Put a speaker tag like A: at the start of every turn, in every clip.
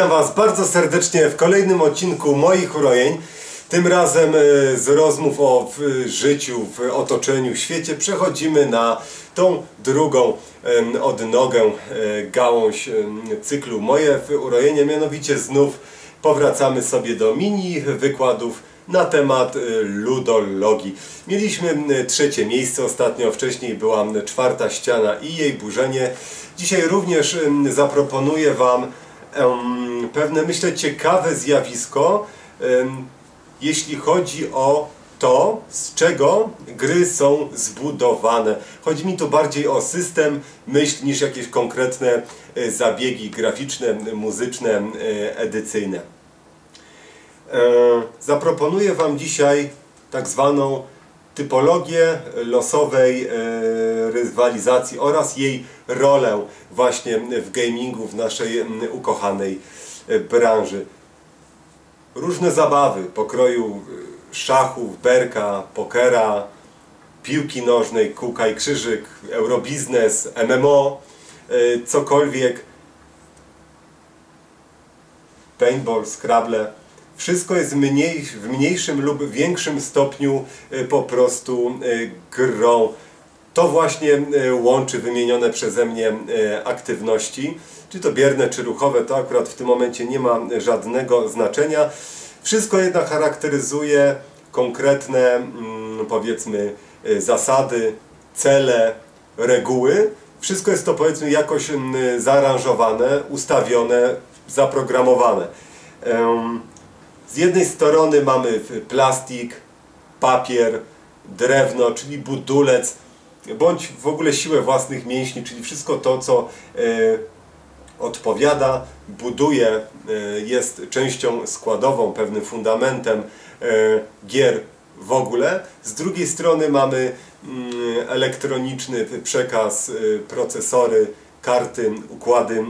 A: Witam Was bardzo serdecznie w kolejnym odcinku moich urojeń. Tym razem e, z rozmów o życiu, w otoczeniu, świecie przechodzimy na tą drugą odnogę e, gałąź cyklu Moje urojenie, mianowicie znów powracamy sobie do mini wykładów na temat e, ludologii. Mieliśmy trzecie miejsce ostatnio, wcześniej była czwarta ściana i jej burzenie. Dzisiaj również zaproponuję Wam pewne, myślę, ciekawe zjawisko, jeśli chodzi o to, z czego gry są zbudowane. Chodzi mi tu bardziej o system, myśl, niż jakieś konkretne e, zabiegi graficzne, muzyczne, e, edycyjne. E, Zaproponuję Wam dzisiaj tak zwaną typologię losowej e, rywalizacji oraz jej rolę właśnie w gamingu, w naszej ukochanej e, branży. Różne zabawy pokroju e, szachów, berka, pokera, piłki nożnej, kółka i krzyżyk, eurobiznes, MMO, cokolwiek, paintball, scrabble. Wszystko jest mniej, w mniejszym lub większym stopniu e, po prostu e, grą. To właśnie e, łączy wymienione przeze mnie aktywności, czy to bierne, czy ruchowe, to akurat w tym momencie nie ma żadnego znaczenia. Wszystko jednak charakteryzuje konkretne, mm, powiedzmy, zasady, cele, reguły. Wszystko jest to powiedzmy jakoś mm, zaaranżowane, ustawione, zaprogramowane. Z jednej strony mamy plastik, papier, drewno, czyli budulec, bądź w ogóle siłę własnych mięśni, czyli wszystko to, co e, odpowiada, buduje, e, jest częścią składową, pewnym fundamentem e, gier w ogóle. Z drugiej strony mamy mm, elektroniczny przekaz, procesory, karty, układy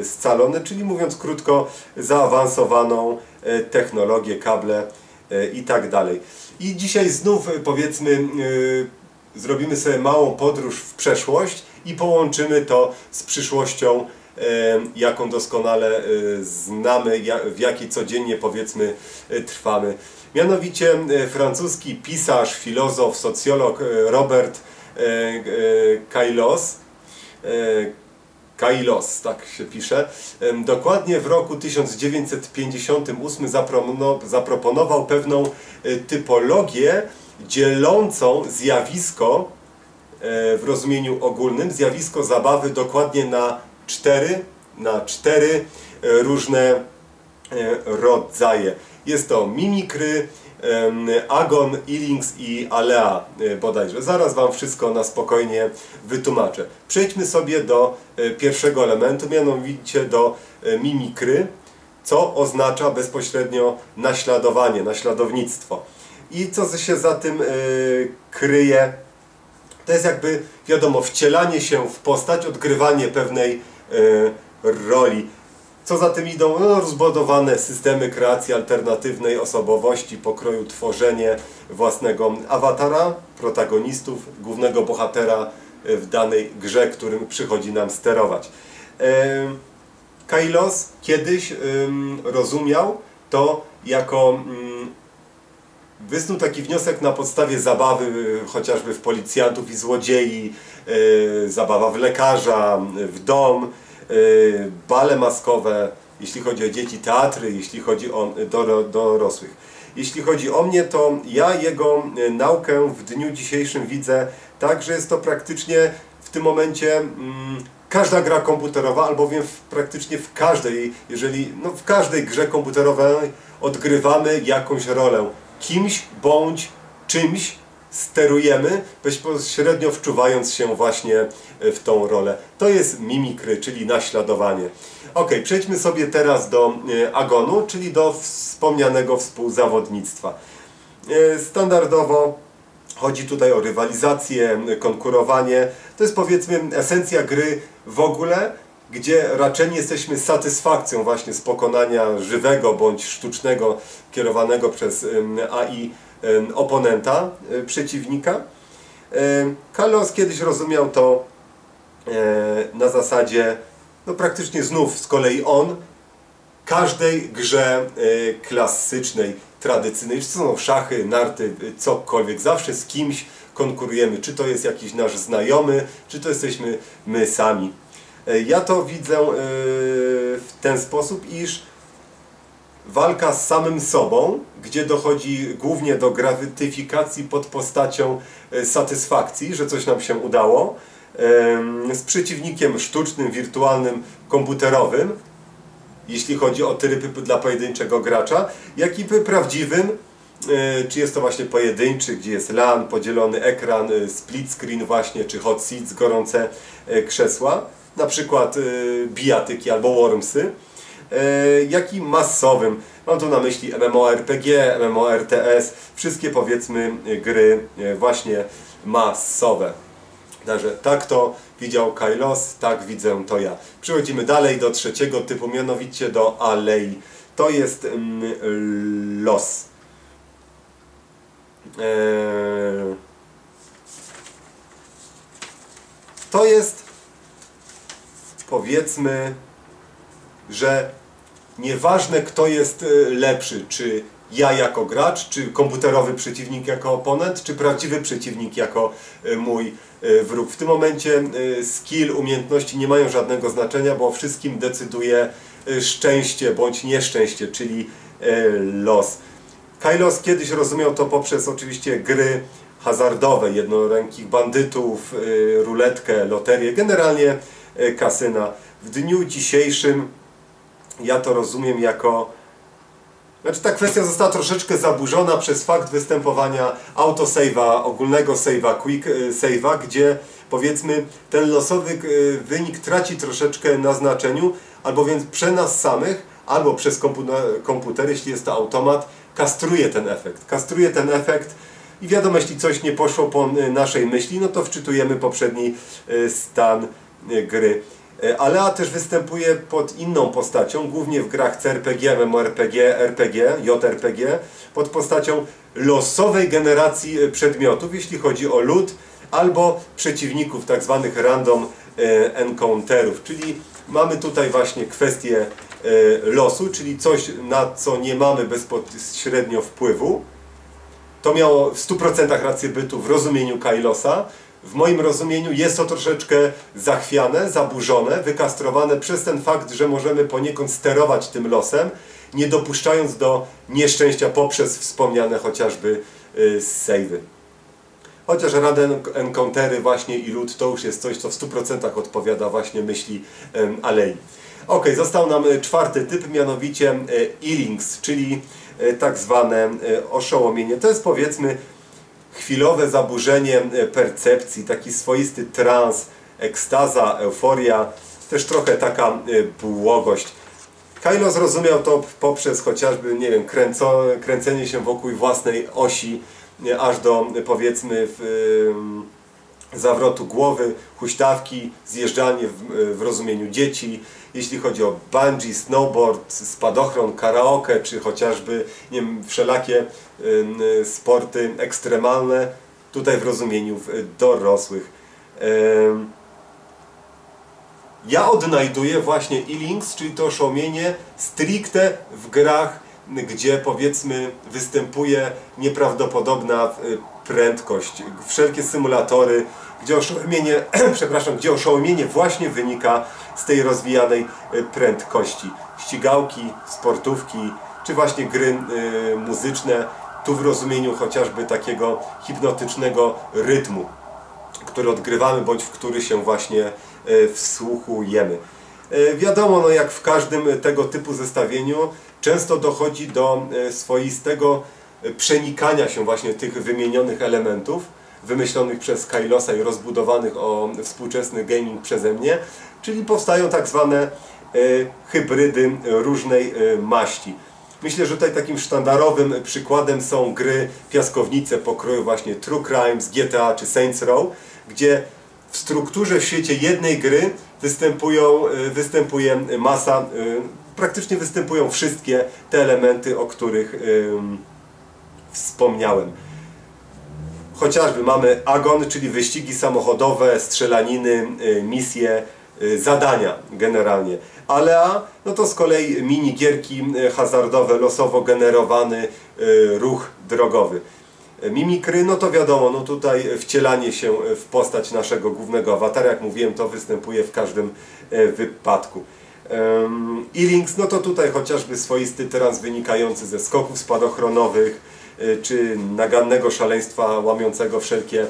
A: e, scalone, czyli mówiąc krótko, zaawansowaną e, technologię, kable e, i tak dalej. I dzisiaj znów powiedzmy zrobimy sobie małą podróż w przeszłość i połączymy to z przyszłością, jaką doskonale znamy, w jakiej codziennie powiedzmy trwamy. Mianowicie francuski pisarz, filozof, socjolog Robert Kailos Kailos, tak się pisze. Dokładnie w roku 1958 zapropono- zaproponował pewną e, typologię dzielącą zjawisko e, w rozumieniu ogólnym, zjawisko zabawy dokładnie na cztery, na cztery e, różne rodzaje. Jest to mimikry, Agon, Ilings i Alea e, bodajże. Zaraz Wam wszystko na spokojnie wytłumaczę. Przejdźmy sobie do e, pierwszego elementu, mianowicie do e, mimikry, co oznacza bezpośrednio naśladowanie, naśladownictwo. I co się za tym kryje? To jest jakby, wiadomo, wcielanie się w postać, odgrywanie pewnej roli. Co za tym idą? No, rozbudowane systemy kreacji alternatywnej osobowości, pokroju tworzenie własnego awatara, protagonistów, głównego bohatera w danej grze, którym przychodzi nam sterować. Kailos kiedyś rozumiał to jako ym, wysnuł taki wniosek na podstawie zabawy y, chociażby w policjantów i złodziei, y, zabawa w lekarza, y, w dom, bale maskowe, jeśli chodzi o dzieci, teatry, jeśli chodzi o y, doro, dorosłych. Jeśli chodzi o mnie, to ja jego y, naukę w dniu dzisiejszym widzę tak, że jest to praktycznie w tym momencie mm, każda gra komputerowa, albowiem w, praktycznie w każdej, jeżeli no w każdej grze komputerowej odgrywamy jakąś rolę. Kimś bądź czymś sterujemy, bezpośrednio wczuwając się właśnie w tą rolę. To jest mimikry, czyli naśladowanie. Ok, przejdźmy sobie teraz do e, agonu, czyli do wspomnianego współzawodnictwa. E, Standardowo Chodzi tutaj o rywalizację, konkurowanie. To jest powiedzmy esencja gry w ogóle, gdzie raczej jesteśmy satysfakcją właśnie z pokonania żywego bądź sztucznego, kierowanego przez AI oponenta, e, przeciwnika. E, Carlos kiedyś rozumiał to e, na zasadzie, no praktycznie znów z kolei on każdej grze klasycznej, tradycyjnej, czy to są szachy, narty, cokolwiek, zawsze z kimś konkurujemy, czy to jest jakiś nasz znajomy, czy to jesteśmy my sami. Ja to widzę w ten sposób, iż walka z samym sobą, gdzie dochodzi głównie do gratyfikacji pod postacią satysfakcji, że coś nam się udało, z przeciwnikiem sztucznym, wirtualnym, komputerowym, jeśli chodzi o tryb dla pojedynczego gracza, jak i prawdziwym, e, czy jest to właśnie pojedynczy, gdzie jest LAN, podzielony ekran, e, split screen właśnie, czy hot seats, gorące e, krzesła, na przykład bijatyki albo wormsy, jak i masowym. Mam tu na myśli MMORPG, MMORTS, wszystkie powiedzmy gry właśnie masowe. Także tak to widział Kailos, tak widzę to ja. Przechodzimy dalej do trzeciego typu, mianowicie do alei. To jest mm, los. Eee, to jest powiedzmy, że nieważne kto jest e, lepszy, czy ja jako gracz, czy komputerowy przeciwnik jako oponent, czy prawdziwy przeciwnik jako e, mój e, wróg. W tym momencie skill, umiejętności nie mają żadnego znaczenia, bo wszystkim decyduje szczęście bądź nieszczęście, czyli los. Kailos kiedyś rozumiał to poprzez oczywiście gry hazardowe, jednorękich bandytów, ruletkę, loterię, generalnie kasyna. W dniu dzisiejszym ja to rozumiem jako znaczy ta kwestia została troszeczkę zaburzona przez fakt występowania autosave'a, ogólnego save'a, quick e, save'a, gdzie powiedzmy ten losowy e, wynik traci troszeczkę na znaczeniu, albowiem przez nas samych, albo przez komputer, jeśli jest to automat, kastruje ten efekt. Kastruje ten efekt i wiadomo, jeśli coś nie poszło po e, naszej myśli, no to wczytujemy poprzedni stan gry. E, Alea też występuje pod inną postacią, głównie w grach CRPG, MMORPG, RPG, JRPG, pod postacią losowej generacji e, przedmiotów, jeśli chodzi o lud, albo przeciwników, tak zwanych random e, encounterów, czyli mamy tutaj właśnie kwestię losu, czyli coś, na co nie mamy bezpośrednio wpływu. To miało w 100% rację bytu w rozumieniu Kailosa, w moim rozumieniu jest to troszeczkę zachwiane, zaburzone, wykastrowane przez ten fakt, że możemy poniekąd sterować tym losem, nie dopuszczając do nieszczęścia poprzez wspomniane chociażby yy, savey. Chociaż random encountery właśnie i lud to już jest coś, co w 100% odpowiada właśnie myśli yy, alei. Ok, został nam y, czwarty typ, mianowicie e-links, czyli y, tak zwane y, oszołomienie. To jest powiedzmy chwilowe zaburzenie e, percepcji, taki swoisty trans, ekstaza, euforia, też trochę taka e, błogość. Kylo zrozumiał to poprzez chociażby, nie wiem, kręco, kręcenie się wokół własnej osi, aż do powiedzmy w, zawrotu głowy, huśtawki, zjeżdżanie w, w rozumieniu dzieci, jeśli chodzi o bungee, snowboard, spadochron, karaoke, czy chociażby nie wiem, wszelakie y, sporty ekstremalne, tutaj w rozumieniu dorosłych. Y, ja odnajduję właśnie e-links, czyli to oszołomienie stricte w grach, gdzie powiedzmy występuje nieprawdopodobna prędkość. Wszelkie symulatory, gdzie oszołomienie, przepraszam, gdzie oszołomienie właśnie wynika z tej rozwijanej y, prędkości. Ścigałki, sportówki, czy właśnie gry y, muzyczne, tu w rozumieniu chociażby takiego hipnotycznego rytmu, który odgrywamy, bądź w który się właśnie y, wsłuchujemy. Wiadomo, no jak w każdym tego typu zestawieniu, często dochodzi do swoistego przenikania się właśnie tych wymienionych elementów, wymyślonych przez Kailosa i rozbudowanych o współczesny gaming przeze mnie, czyli powstają tak zwane e, hybrydy różnej e, maści. Myślę, że tutaj takim sztandarowym przykładem są gry piaskownice pokroju właśnie True Crimes, GTA czy Saints Row, gdzie w strukturze w świecie jednej gry występują, e, występuje masa, praktycznie występują wszystkie te elementy, o których wspomniałem. Chociażby mamy Agon, czyli wyścigi samochodowe, strzelaniny, y, misje, y, zadania generalnie. Alea, no to z kolei minigierki y, hazardowe, losowo generowany ruch drogowy. Mimikry, no to wiadomo, no tutaj wcielanie się w postać naszego głównego awatara, jak mówiłem, to występuje w każdym wypadku. E-links, no to tutaj chociażby swoisty trans wynikający ze skoków spadochronowych, czy nagannego szaleństwa łamiącego wszelkie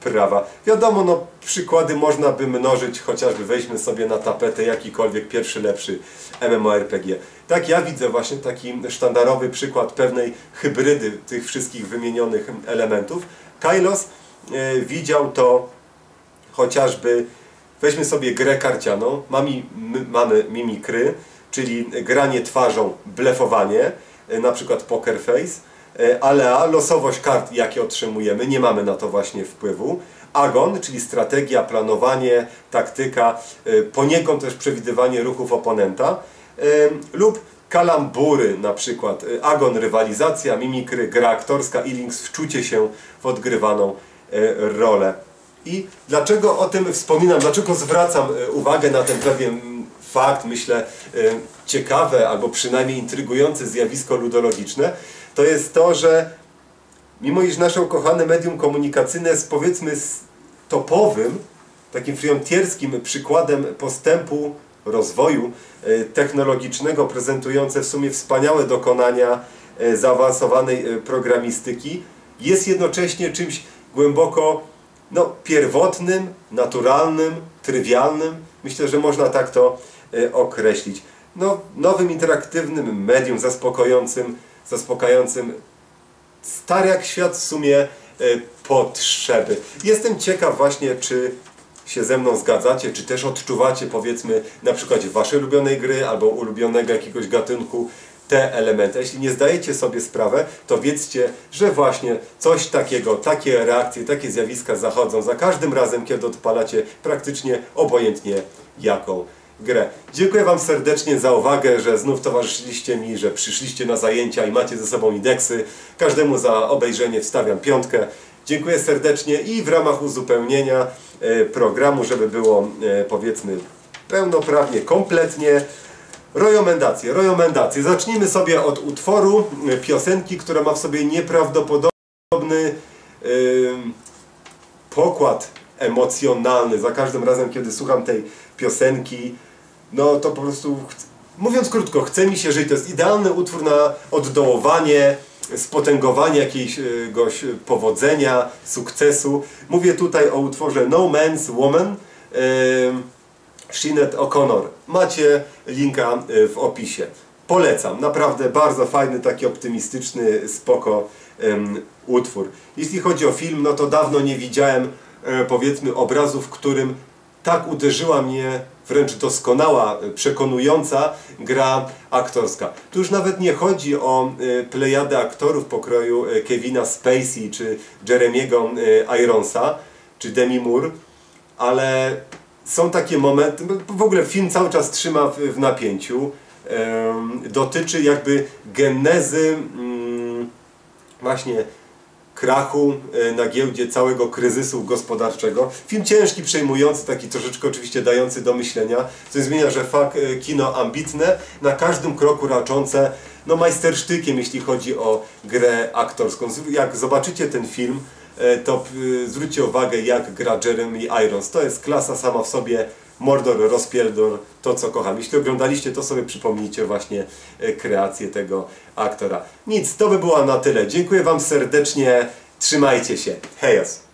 A: prawa. Wiadomo, no przykłady można by mnożyć, chociażby weźmy sobie na tapetę jakikolwiek pierwszy, lepszy MMORPG. Tak, ja widzę właśnie taki sztandarowy przykład pewnej hybrydy tych wszystkich wymienionych elementów. Kailos e, widział to chociażby, weźmy sobie grę karcianą, mamy, mamy mimikry, czyli granie twarzą, blefowanie, e, na przykład poker face, Alea, losowość kart, jakie otrzymujemy, nie mamy na to właśnie wpływu. Agon, czyli strategia, planowanie, taktyka, e, poniekąd też przewidywanie ruchów oponenta e, lub kalambury na przykład. Agon, rywalizacja, mimikry, gra aktorska i links wczucie się w odgrywaną rolę. I dlaczego o tym wspominam, dlaczego zwracam uwagę na ten pewien fakt, myślę, ciekawe albo przynajmniej intrygujące zjawisko ludologiczne, to jest to, że mimo iż nasze ukochane medium komunikacyjne jest powiedzmy topowym, takim frontierskim przykładem postępu, rozwoju e, technologicznego, prezentujące w sumie wspaniałe dokonania e, zaawansowanej e, programistyki, jest jednocześnie czymś głęboko no, pierwotnym, naturalnym, trywialnym. Myślę, że można tak to określić. No, nowym interaktywnym medium zaspokojącym zaspokającym stary jak świat w sumie e, potrzeby. Jestem ciekaw właśnie, czy się ze mną zgadzacie, czy też odczuwacie powiedzmy na przykład waszej ulubionej gry albo ulubionego jakiegoś gatunku te elementy. Jeśli nie zdajecie sobie sprawę, to wiedzcie, że właśnie coś takiego, takie reakcje, takie zjawiska zachodzą za każdym razem, kiedy odpalacie praktycznie obojętnie jaką grę. Dziękuję Wam serdecznie za uwagę, że znów towarzyszyliście mi, że przyszliście na zajęcia i macie ze sobą indeksy. Każdemu za obejrzenie wstawiam piątkę. Dziękuję serdecznie i w ramach uzupełnienia e, programu, żeby było e, powiedzmy pełnoprawnie, kompletnie, rojomendacje. Rojomendacje. Zacznijmy sobie od utworu e, piosenki, która ma w sobie nieprawdopodobny pokład emocjonalny. Za każdym razem, kiedy słucham tej piosenki, no to po prostu, mówiąc krótko, chce mi się żyć. To jest idealny utwór na oddołowanie, spotęgowanie jakiegoś powodzenia, sukcesu. Mówię tutaj o utworze No Man's Woman, yy, O'Connor. Macie linka e, w opisie. Polecam, naprawdę bardzo fajny, taki optymistyczny, spoko um, utwór. Jeśli chodzi o film, no to dawno nie widziałem e, powiedzmy obrazu, w którym tak uderzyła mnie wręcz doskonała, przekonująca gra aktorska. Tu już nawet nie chodzi o e, plejadę aktorów pokroju e, Kevina Spacey czy Jeremiego Ironsa czy Demi Moore, ale są takie momenty, w ogóle film cały czas trzyma w napięciu, dotyczy jakby genezy mm, właśnie krachu e, na giełdzie, całego kryzysu gospodarczego. Film ciężki, przejmujący, taki troszeczkę oczywiście dający do myślenia, co zmienia, że fakt e, kino ambitne, na każdym kroku raczące no majstersztykiem, jeśli chodzi o grę aktorską. Jak zobaczycie ten film, e, to zwróćcie uwagę, jak gra Jeremy Irons. To jest klasa sama w sobie, Mordor, Rozpierdor, to co kocham. Jeśli oglądaliście, to sobie przypomnijcie właśnie e, kreację tego aktora. Nic, to by było na tyle. Dziękuję Wam serdecznie, trzymajcie się. Hejos!